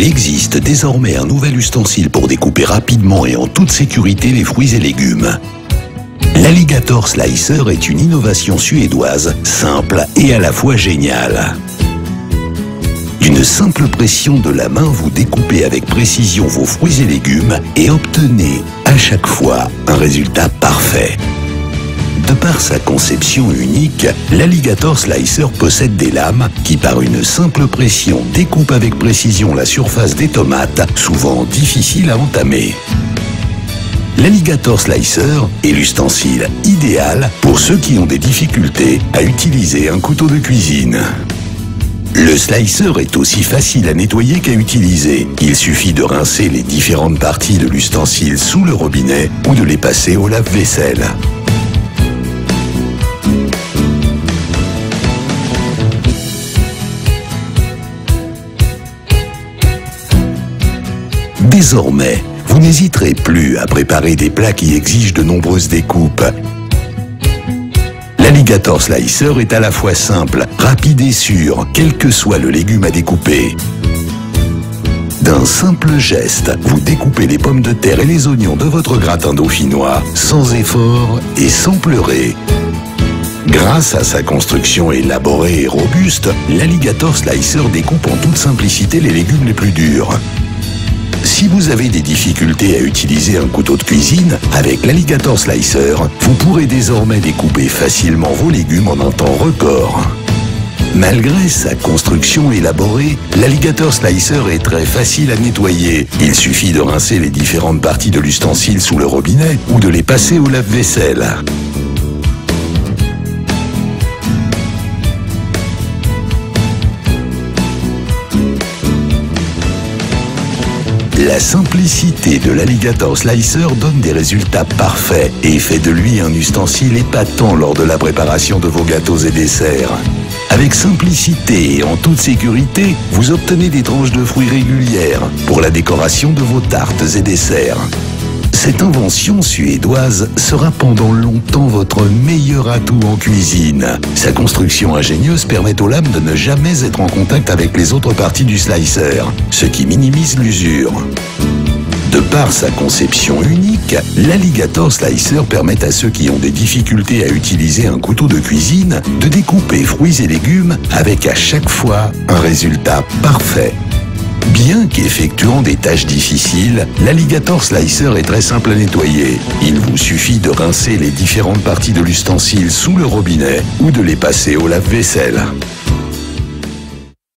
Il existe désormais un nouvel ustensile pour découper rapidement et en toute sécurité les fruits et légumes. L'Alligator Slicer est une innovation suédoise, simple et à la fois géniale. D'une simple pression de la main, vous découpez avec précision vos fruits et légumes et obtenez à chaque fois un résultat parfait. De par sa conception unique, l'Alligator Slicer possède des lames qui, par une simple pression, découpent avec précision la surface des tomates, souvent difficiles à entamer. L'Alligator Slicer est l'ustensile idéal pour ceux qui ont des difficultés à utiliser un couteau de cuisine. Le slicer est aussi facile à nettoyer qu'à utiliser. Il suffit de rincer les différentes parties de l'ustensile sous le robinet ou de les passer au lave-vaisselle. Désormais, vous n'hésiterez plus à préparer des plats qui exigent de nombreuses découpes. L'alligator slicer est à la fois simple, rapide et sûr, quel que soit le légume à découper. D'un simple geste, vous découpez les pommes de terre et les oignons de votre gratin dauphinois sans effort et sans pleurer. Grâce à sa construction élaborée et robuste, l'alligator slicer découpe en toute simplicité les légumes les plus durs. Si vous avez des difficultés à utiliser un couteau de cuisine, avec l'Alligator Slicer, vous pourrez désormais découper facilement vos légumes en un temps record. Malgré sa construction élaborée, l'Alligator Slicer est très facile à nettoyer. Il suffit de rincer les différentes parties de l'ustensile sous le robinet ou de les passer au lave-vaisselle. La simplicité de l'alligator slicer donne des résultats parfaits et fait de lui un ustensile épatant lors de la préparation de vos gâteaux et desserts. Avec simplicité et en toute sécurité, vous obtenez des tranches de fruits régulières pour la décoration de vos tartes et desserts. Cette invention suédoise sera pendant longtemps votre meilleur atout en cuisine. Sa construction ingénieuse permet aux lames de ne jamais être en contact avec les autres parties du slicer, ce qui minimise l'usure. De par sa conception unique, l'alligator slicer permet à ceux qui ont des difficultés à utiliser un couteau de cuisine de découper fruits et légumes avec à chaque fois un résultat parfait. Bien qu'effectuant des tâches difficiles, l'alligator slicer est très simple à nettoyer. Il vous suffit de rincer les différentes parties de l'ustensile sous le robinet ou de les passer au lave-vaisselle.